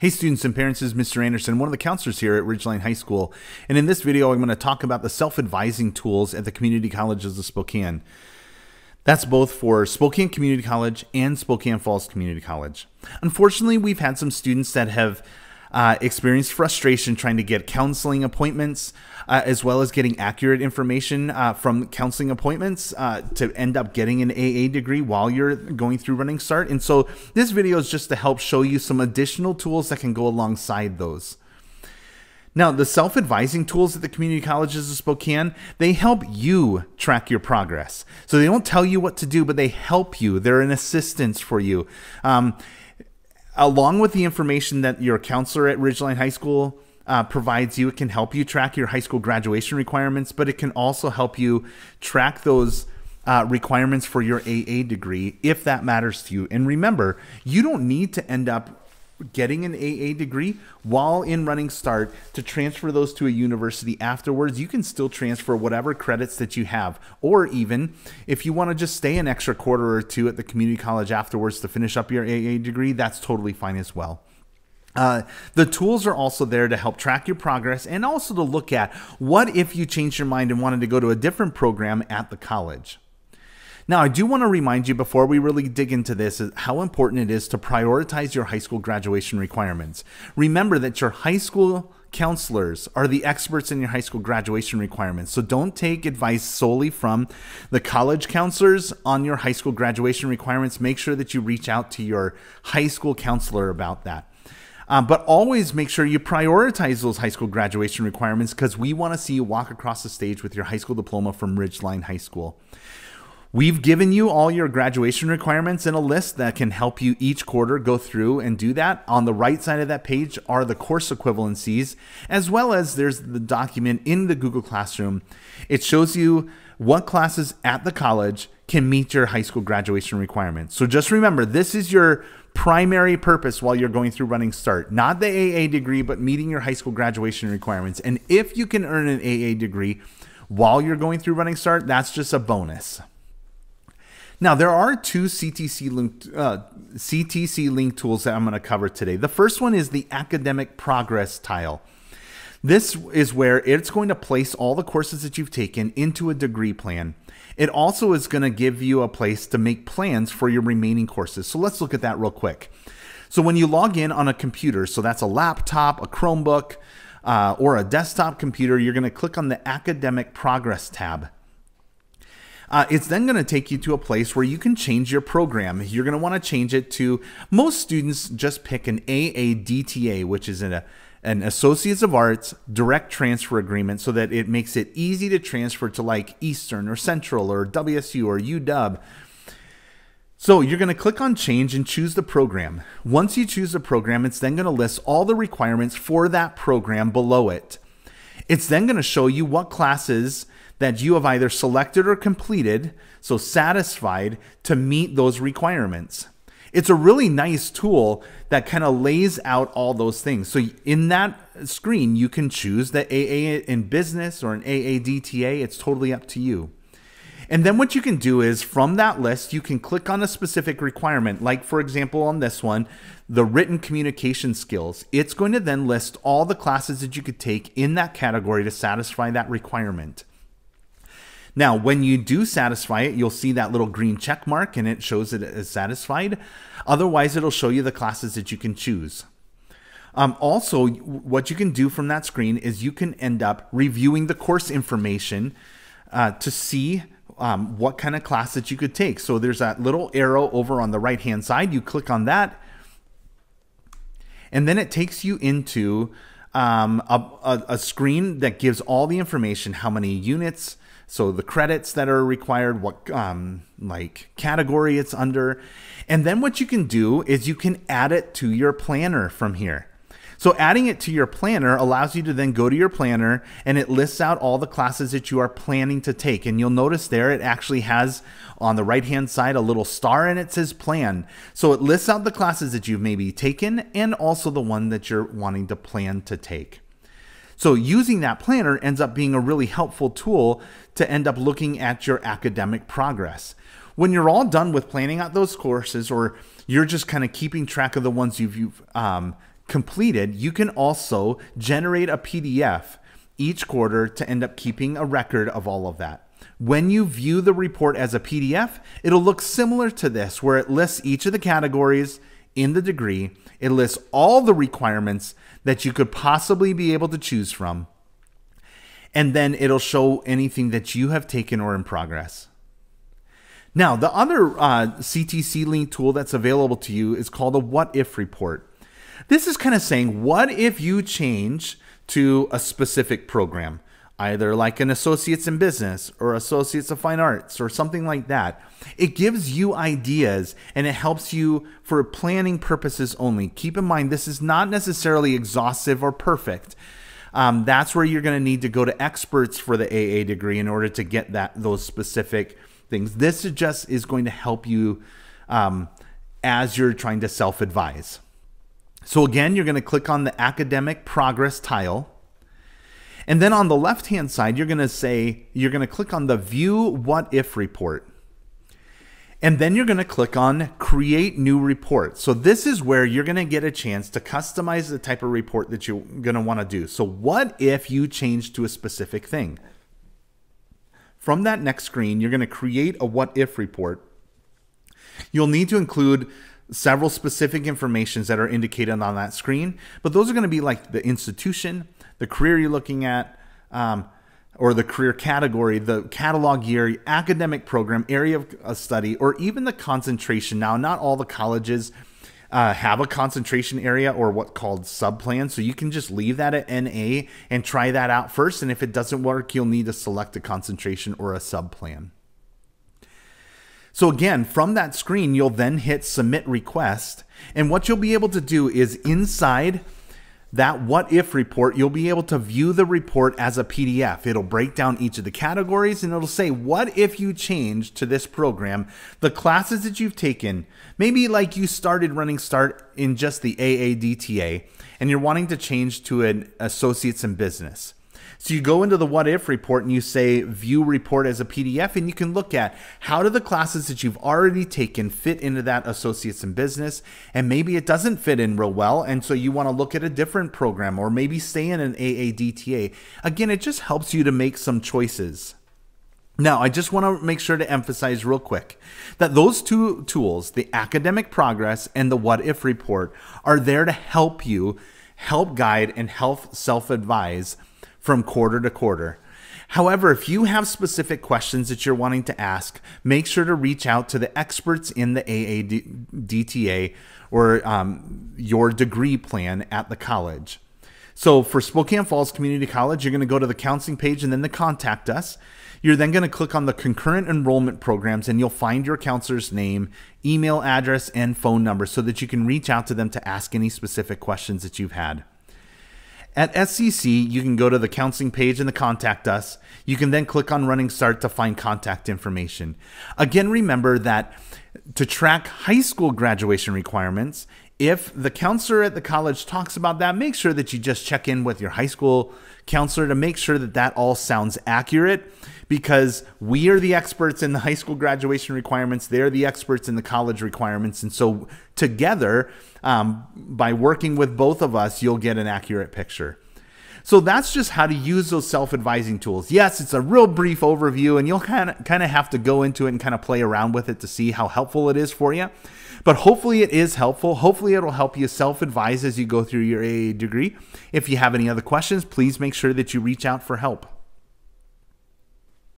Hey students and parents, this is Mr. Anderson, one of the counselors here at Ridgeline High School. And in this video, I'm going to talk about the self-advising tools at the community colleges of Spokane. That's both for Spokane Community College and Spokane Falls Community College. Unfortunately, we've had some students that have uh, experienced frustration trying to get counseling appointments, uh, as well as getting accurate information uh, from counseling appointments uh, to end up getting an AA degree while you're going through Running Start. And so this video is just to help show you some additional tools that can go alongside those. Now, the self advising tools at the community colleges of Spokane, they help you track your progress. So they don't tell you what to do, but they help you. They're an assistance for you. Um, along with the information that your counselor at Ridgeline High School uh, provides you, it can help you track your high school graduation requirements, but it can also help you track those uh, requirements for your AA degree if that matters to you. And remember, you don't need to end up getting an AA degree while in running start to transfer those to a university afterwards. You can still transfer whatever credits that you have, or even if you want to just stay an extra quarter or two at the community college afterwards to finish up your AA degree, that's totally fine as well. Uh, the tools are also there to help track your progress and also to look at what if you changed your mind and wanted to go to a different program at the college. Now, I do want to remind you before we really dig into this how important it is to prioritize your high school graduation requirements. Remember that your high school counselors are the experts in your high school graduation requirements. So don't take advice solely from the college counselors on your high school graduation requirements. Make sure that you reach out to your high school counselor about that. Um, but always make sure you prioritize those high school graduation requirements because we want to see you walk across the stage with your high school diploma from Ridgeline High School. We've given you all your graduation requirements in a list that can help you each quarter go through and do that. On the right side of that page are the course equivalencies, as well as there's the document in the Google Classroom. It shows you what classes at the college can meet your high school graduation requirements. So just remember, this is your primary purpose while you're going through running start not the aa degree but meeting your high school graduation requirements and if you can earn an aa degree while you're going through running start that's just a bonus now, there are two CTC link, uh, CTC link tools that I'm going to cover today. The first one is the academic progress tile. This is where it's going to place all the courses that you've taken into a degree plan. It also is going to give you a place to make plans for your remaining courses. So let's look at that real quick. So when you log in on a computer, so that's a laptop, a Chromebook, uh, or a desktop computer, you're going to click on the academic progress tab. Uh, it's then going to take you to a place where you can change your program. You're going to want to change it to most students just pick an AADTA, which is an, an Associates of Arts direct transfer agreement so that it makes it easy to transfer to like Eastern or Central or WSU or UW. So you're going to click on change and choose the program. Once you choose the program, it's then going to list all the requirements for that program below it. It's then going to show you what classes that you have either selected or completed, so satisfied to meet those requirements. It's a really nice tool that kind of lays out all those things. So in that screen, you can choose the AA in business or an AADTA. It's totally up to you. And then what you can do is from that list, you can click on a specific requirement, like for example on this one, the written communication skills. It's going to then list all the classes that you could take in that category to satisfy that requirement. Now, when you do satisfy it, you'll see that little green check mark and it shows it as satisfied. Otherwise, it'll show you the classes that you can choose. Um, also, what you can do from that screen is you can end up reviewing the course information uh, to see um, what kind of class that you could take. So there's that little arrow over on the right hand side. You click on that, and then it takes you into um, a, a, a, screen that gives all the information how many units, so the credits that are required, what um, like category it's under. And then what you can do is you can add it to your planner from here. So adding it to your planner allows you to then go to your planner and it lists out all the classes that you are planning to take. And you'll notice there it actually has on the right hand side a little star and it says plan. So it lists out the classes that you've maybe taken and also the one that you're wanting to plan to take. So using that planner ends up being a really helpful tool to end up looking at your academic progress. When you're all done with planning out those courses, or you're just kind of keeping track of the ones you've, you've um, completed, you can also generate a PDF each quarter to end up keeping a record of all of that. When you view the report as a PDF, it'll look similar to this, where it lists each of the categories in the degree, it lists all the requirements that you could possibly be able to choose from, and then it'll show anything that you have taken or in progress. Now, the other uh, CTC Link tool that's available to you is called a What If report. This is kind of saying, what if you change to a specific program? Either like an associates in business or associates of fine arts or something like that. It gives you ideas and it helps you for planning purposes only. Keep in mind, this is not necessarily exhaustive or perfect. Um, that's where you're going to need to go to experts for the AA degree in order to get that those specific things. This just is going to help you um, as you're trying to self-advise. So again, you're going to click on the academic progress tile and then on the left hand side, you're going to say, you're going to click on the view what if report. And then you're going to click on create new report. So this is where you're going to get a chance to customize the type of report that you're going to want to do. So what if you change to a specific thing? From that next screen, you're going to create a what if report. You'll need to include several specific informations that are indicated on that screen, but those are going to be like the institution, the career you're looking at, um, or the career category, the catalog year, academic program, area of study, or even the concentration. Now, not all the colleges uh, have a concentration area or what called subplan, so you can just leave that at NA and try that out first. And if it doesn't work, you'll need to select a concentration or a subplan. So again, from that screen, you'll then hit submit request. And what you'll be able to do is inside that what if report, you'll be able to view the report as a PDF. It'll break down each of the categories and it'll say, what if you change to this program the classes that you've taken? Maybe like you started running start in just the AADTA and you're wanting to change to an associates in business. So you go into the what if report and you say view report as a PDF and you can look at how do the classes that you've already taken fit into that associates in business and maybe it doesn't fit in real well and so you want to look at a different program or maybe stay in an AADTA. Again, it just helps you to make some choices. Now, I just want to make sure to emphasize real quick that those two tools, the academic progress and the what if report, are there to help you help guide and help self advise from quarter to quarter. However, if you have specific questions that you're wanting to ask, make sure to reach out to the experts in the AADTA or um, your degree plan at the college. So for Spokane Falls Community College, you're going to go to the counseling page and then the contact us. You're then going to click on the concurrent enrollment programs and you'll find your counselor's name, email address, and phone number so that you can reach out to them to ask any specific questions that you've had. At SCC, you can go to the counseling page and the contact us. You can then click on running start to find contact information. Again, remember that to track high school graduation requirements, if the counselor at the college talks about that, make sure that you just check in with your high school counselor to make sure that that all sounds accurate because we are the experts in the high school graduation requirements. They're the experts in the college requirements. And so, together, um, by working with both of us, you'll get an accurate picture. So that's just how to use those self-advising tools. Yes, it's a real brief overview and you'll kind of kind of have to go into it and kind of play around with it to see how helpful it is for you. But hopefully it is helpful. Hopefully it'll help you self-advise as you go through your AA degree. If you have any other questions, please make sure that you reach out for help.